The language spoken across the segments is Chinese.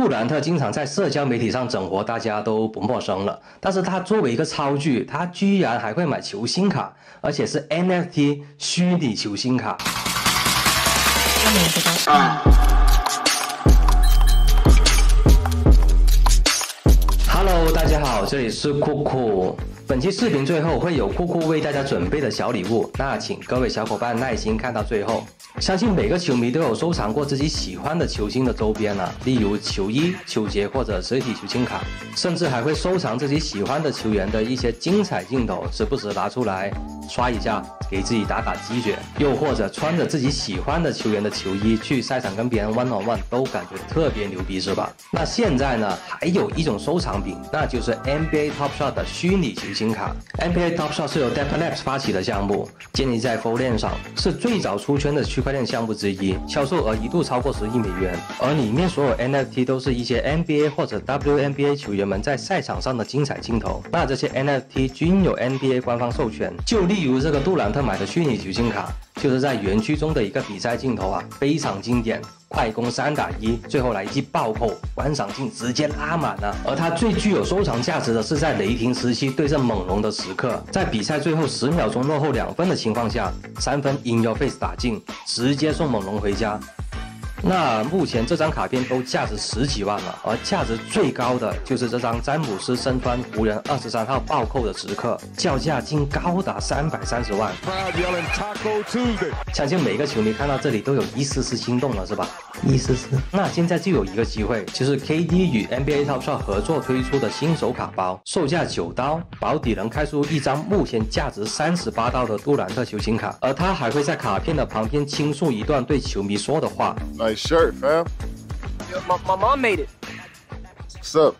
杜兰特经常在社交媒体上整活，大家都不陌生了。但是他作为一个超巨，他居然还会买球星卡，而且是 NFT 虚拟球星卡。Hello，大家好，这里是酷酷。本期视频最后会有酷酷为大家准备的小礼物，那请各位小伙伴耐心看到最后。相信每个球迷都有收藏过自己喜欢的球星的周边了，例如球衣、球鞋或者实体球星卡，甚至还会收藏自己喜欢的球员的一些精彩镜头，时不时拿出来刷一下，给自己打打鸡血。又或者穿着自己喜欢的球员的球衣去赛场跟别人 one on one，都感觉特别牛逼，是吧？那现在呢，还有一种收藏品，那就是 NBA Top Shot 的虚拟球星卡。NBA Top Shot 是由 d e p Labs 发起的项目，建立在 f o 链上，是最早出圈的区块链项目之一，销售额一度超过十亿美元。而里面所有 NFT 都是一些 NBA 或者 WNBA 球员们在赛场上的精彩镜头。那这些 NFT 均有 NBA 官方授权。就例如这个杜兰特买的虚拟球星卡。就是在园区中的一个比赛镜头啊，非常经典，快攻三打一，最后来一记暴扣，观赏性直接拉满了。而他最具有收藏价值的是在雷霆时期对阵猛龙的时刻，在比赛最后十秒钟落后两分的情况下，三分 in your face 打进，直接送猛龙回家。那目前这张卡片都价值十几万了，而价值最高的就是这张詹姆斯身穿湖人二十三号暴扣的时刻，叫价竟高达三百三十万。相信每个球迷看到这里都有一丝丝心动了，是吧？一丝丝。那现在就有一个机会，就是 KD 与 NBA Top Shot 合作推出的新手卡包，售价九刀，保底能开出一张目前价值三十八刀的杜兰特球星卡，而他还会在卡片的旁边倾诉一段对球迷说的话。Nice shirt, fam. My, my mom made it. What's up?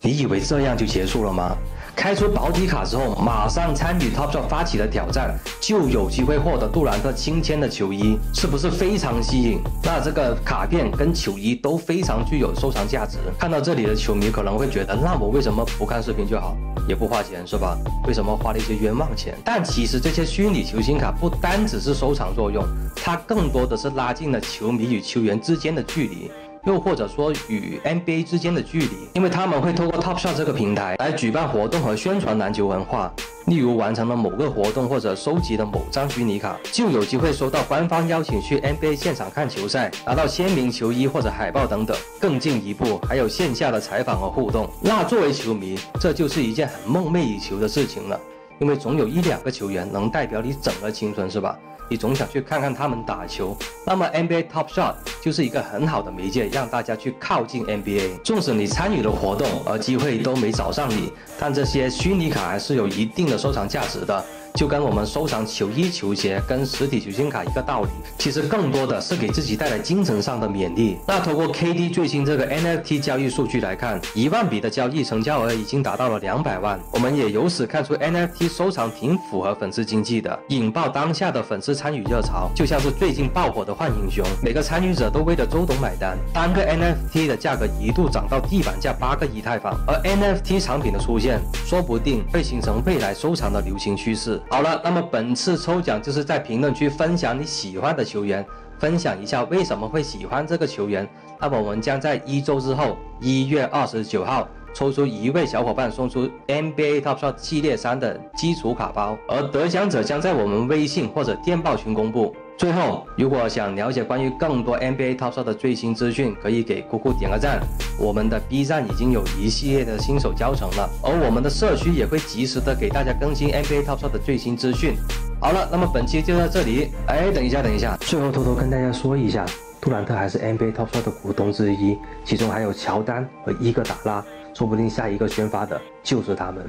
你以为这样就结束了吗？开出保底卡之后，马上参与 Top Shot 发起的挑战，就有机会获得杜兰特亲签的球衣，是不是非常吸引？那这个卡片跟球衣都非常具有收藏价值。看到这里的球迷可能会觉得，那我为什么不看视频就好，也不花钱，是吧？为什么花了一些冤枉钱？但其实这些虚拟球星卡不单只是收藏作用，它更多的是拉近了球迷与球员之间的距离。又或者说与 NBA 之间的距离，因为他们会透过 Top Shot 这个平台来举办活动和宣传篮球文化。例如完成了某个活动或者收集了某张虚拟卡，就有机会收到官方邀请去 NBA 现场看球赛，拿到签名球衣或者海报等等。更进一步，还有线下的采访和互动。那作为球迷，这就是一件很梦寐以求的事情了，因为总有一两个球员能代表你整个青春，是吧？你总想去看看他们打球，那么 NBA Top Shot 就是一个很好的媒介，让大家去靠近 NBA。纵使你参与了活动，而机会都没找上你，但这些虚拟卡还是有一定的收藏价值的。就跟我们收藏球衣、球鞋跟实体球星卡一个道理，其实更多的是给自己带来精神上的勉励。那通过 KD 最新这个 NFT 交易数据来看，一万笔的交易成交额已经达到了两百万。我们也由此看出 NFT 收藏挺符合粉丝经济的，引爆当下的粉丝参与热潮。就像是最近爆火的幻影熊，每个参与者都为了周董买单，单个 NFT 的价格一度涨到地板价八个以太坊。而 NFT 产品的出现，说不定会形成未来收藏的流行趋势。好了，那么本次抽奖就是在评论区分享你喜欢的球员，分享一下为什么会喜欢这个球员。那么我们将在一周之后，一月二十九号抽出一位小伙伴，送出 NBA Top Shot 系列三的基础卡包，而得奖者将在我们微信或者电报群公布。最后，如果想了解关于更多 NBA Top Shot 的最新资讯，可以给酷酷点个赞。我们的 B 站已经有一系列的新手教程了，而我们的社区也会及时的给大家更新 NBA Top Shot 的最新资讯。好了，那么本期就到这里。哎，等一下，等一下，最后偷偷跟大家说一下，杜兰特还是 NBA Top Shot 的股东之一，其中还有乔丹和伊戈达拉，说不定下一个宣发的就是他们。